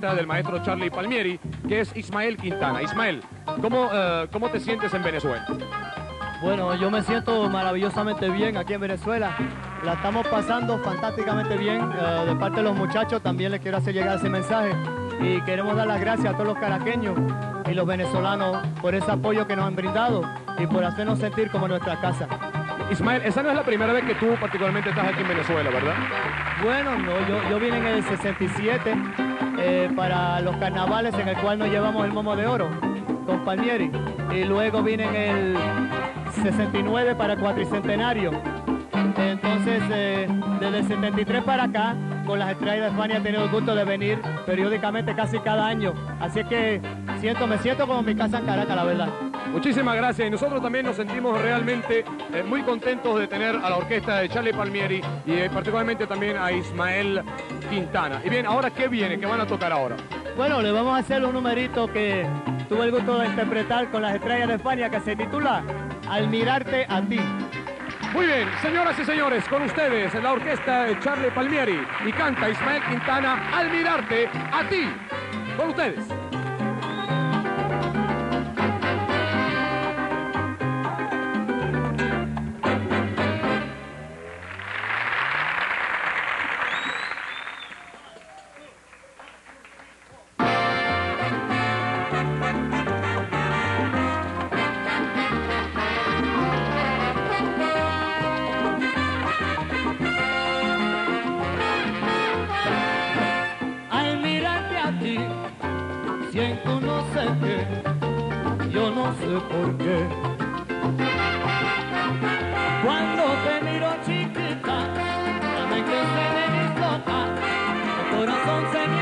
del maestro Charlie Palmieri, que es Ismael Quintana. Ismael, ¿cómo, eh, ¿cómo te sientes en Venezuela? Bueno, yo me siento maravillosamente bien aquí en Venezuela. La estamos pasando fantásticamente bien. eh, de parte de los muchachos también les quiero hacer llegar ese mensaje. Y queremos dar las gracias a todos los caraqueños y los venezolanos por ese apoyo que nos han brindado y por hacernos sentir como nuestra casa. Ismael, esa no es la primera vez que tú particularmente estás aquí en Venezuela, ¿verdad? Bueno, no, yo, yo vine en el 67 eh, para los carnavales en el cual nos llevamos el momo de oro con. Y luego vine en el 69 para cuatricentenario. Entonces, eh, desde el 73 para acá, con las estrellas de España he tenido el gusto de venir periódicamente casi cada año. Así que siento, me siento como mi casa en Caracas, la verdad. Muchísimas gracias y nosotros también nos sentimos realmente eh, muy contentos de tener a la orquesta de Charlie Palmieri y eh, particularmente también a Ismael Quintana. Y bien, ahora ¿qué viene? ¿Qué van a tocar ahora? Bueno, le vamos a hacer un numerito que tuve el gusto de interpretar con las estrellas de España que se titula Al mirarte a ti. Muy bien, señoras y señores, con ustedes la orquesta de Charlie Palmieri y canta Ismael Quintana al mirarte a ti. Con ustedes. Siento no sé qué, yo no sé por qué. Cuando te miro chiquita, la mente se me disloca, el corazón se me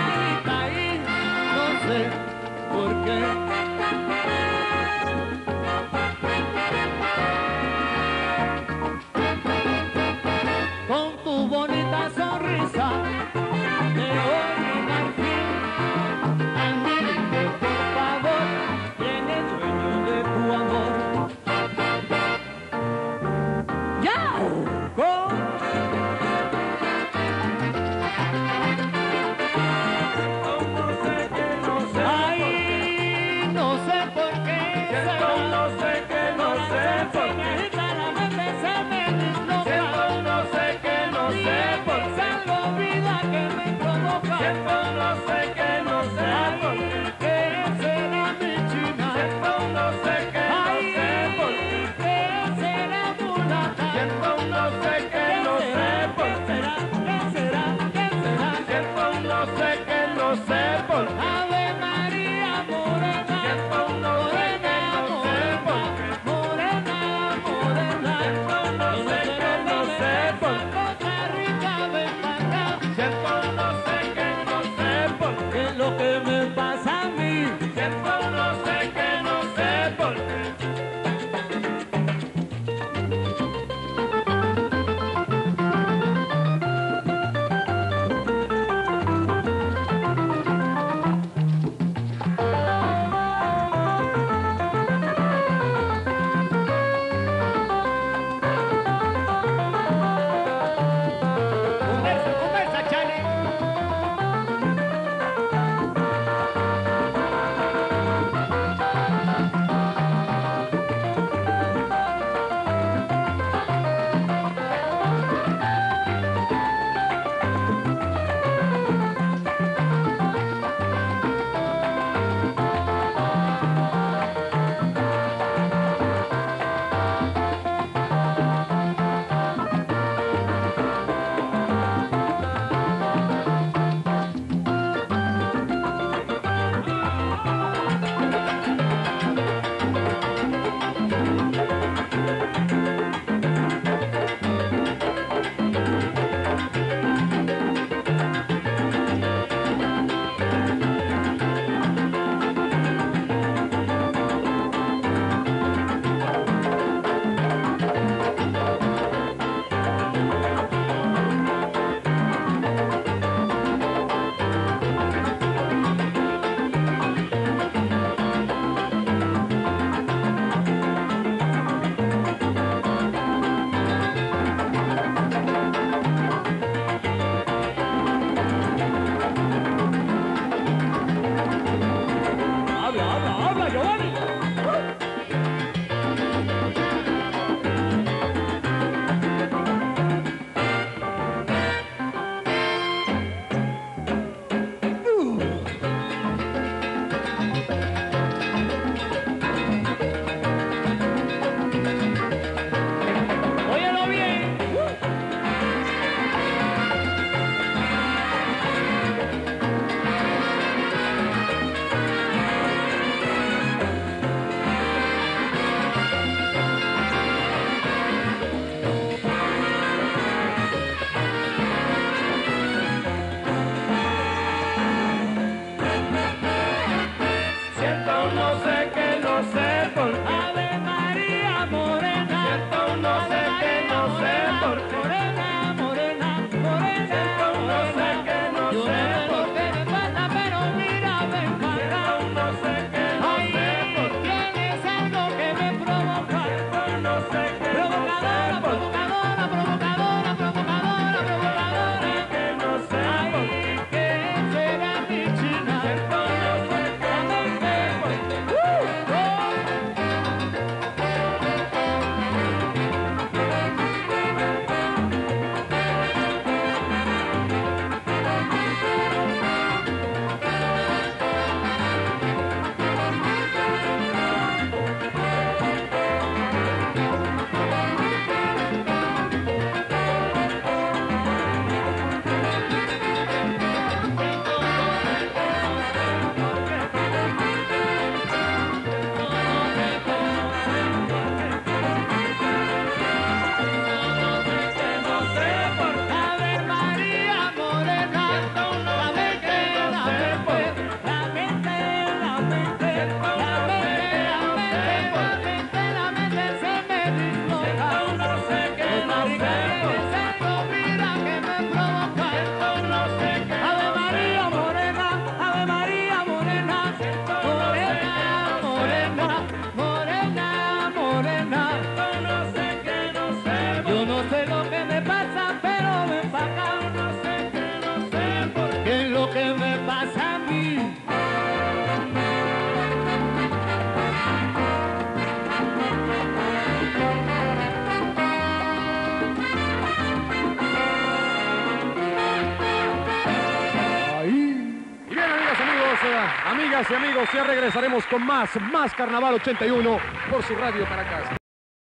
y amigos, ya regresaremos con más, más Carnaval 81 por su Radio Caracas.